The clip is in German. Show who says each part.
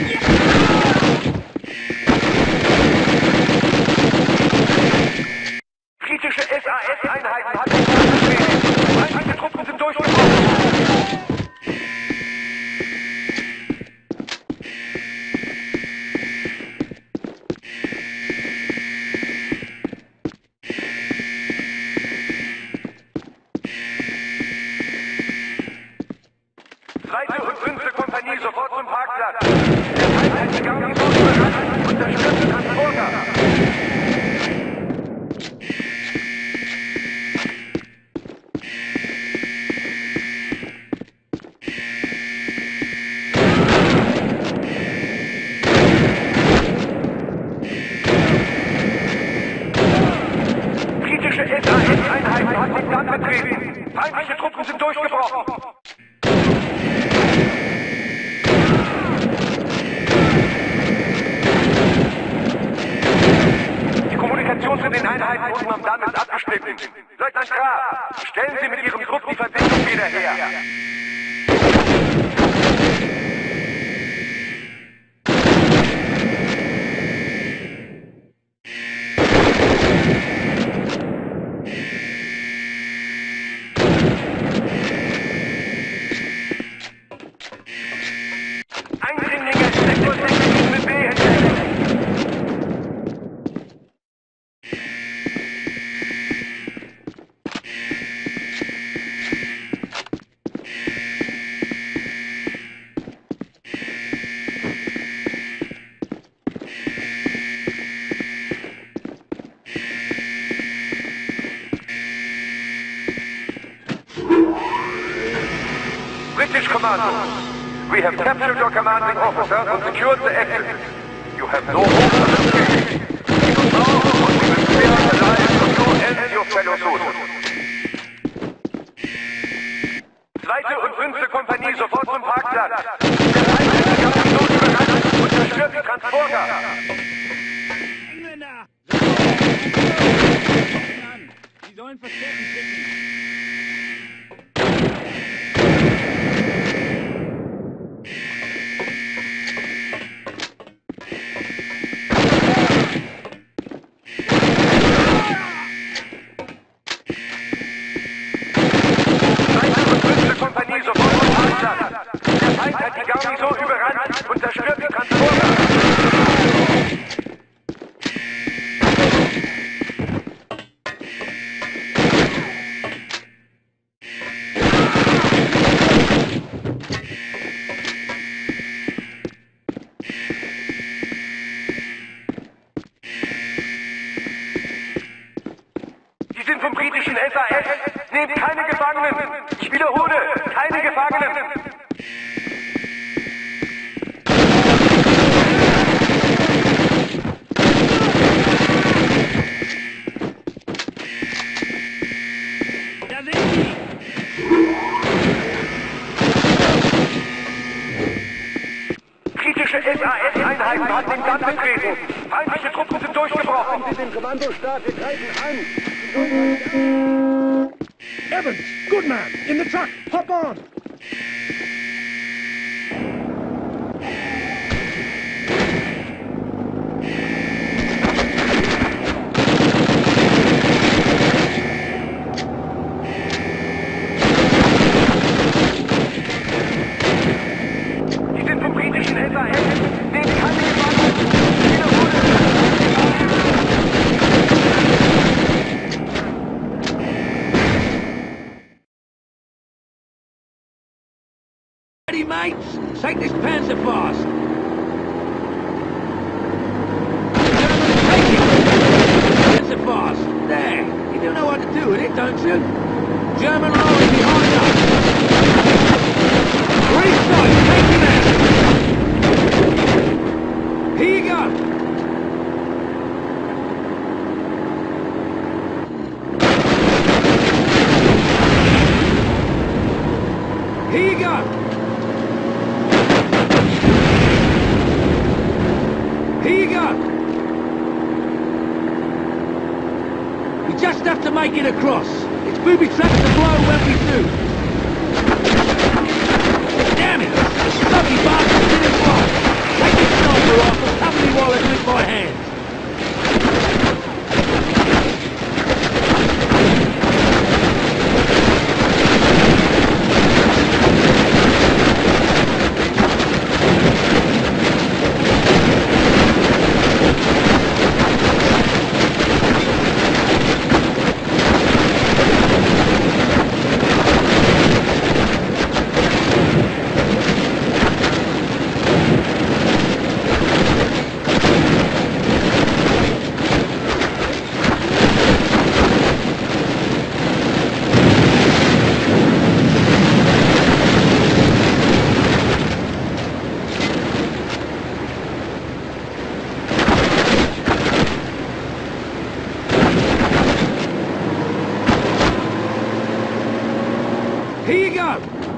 Speaker 1: Нет! Truppen sind durchgebrochen. Die Kommunikation zu den Einheiten unten am Damm ist abgeschnitten. Leutnant Graf, stellen Sie mit Ihrem Trupp die Verbindung wieder her. British Commando, we have captured your commanding officer and secured the exit. You have no hope of escape. We will now and we will spare the lives of you and your fellow soldiers. Zweite und fünfte Kompanie sofort zum Parkplatz. Der die Garnison überrannt und zerstört die Transporter.
Speaker 2: Engländer! Sie sollen Verstärkung schicken.
Speaker 1: Zweite und fünfte Kompanie sofort zum Parkplatz. Der Feind hat die Garnison überrannt und zerstört die Transporter. Sie sind vom britischen SAS. Nehmt keine Gefangenen. Ich wiederhole, keine Gefangenen.
Speaker 2: Da sind sie!
Speaker 1: Britische Haben den Land betreten. Feindliche Truppen sind durchgebrochen.
Speaker 3: Sie den Kommandostab, wir greifen an.
Speaker 4: Evans, good man, in the truck, hop on.
Speaker 2: Ready, mates? Take this panzer fast! Germans, take it! Panzer fast! There! You do know what to do with it, don't you? German lorry behind us! Three shots, take him out! Here you go! Here you go! Here you go. We just have to make it across. It's booby traps to blow when we do. Damn it! The stubby
Speaker 1: Here you go.